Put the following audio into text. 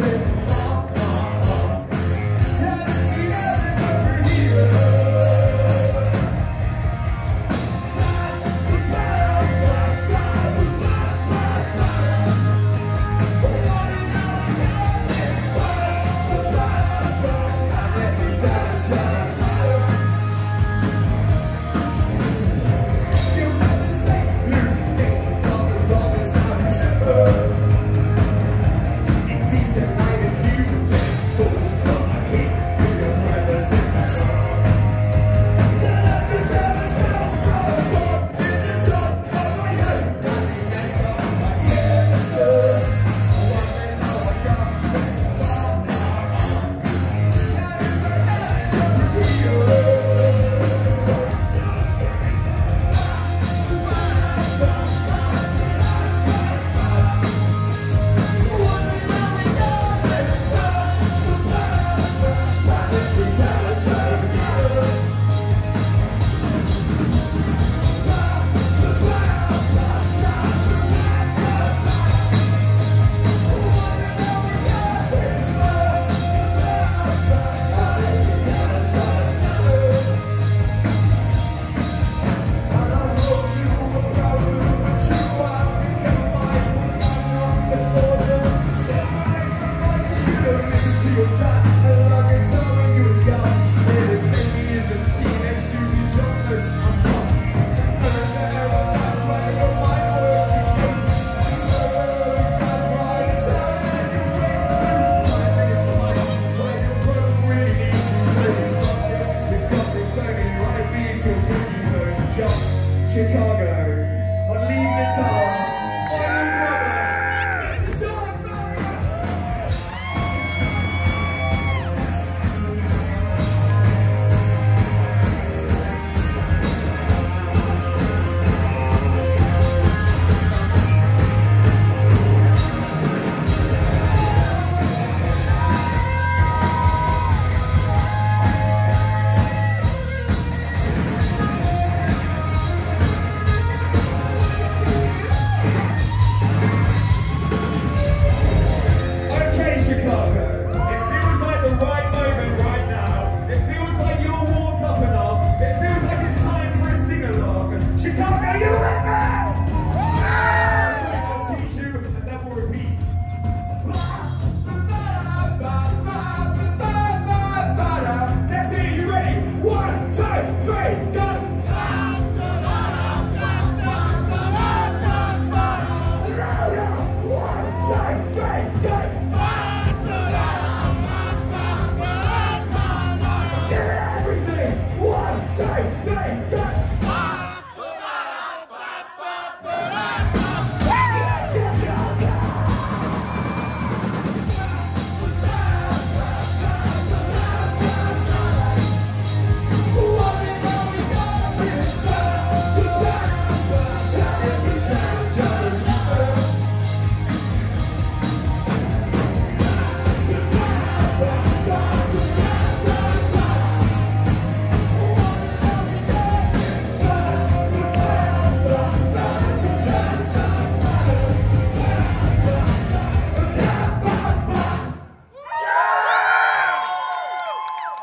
this It's time.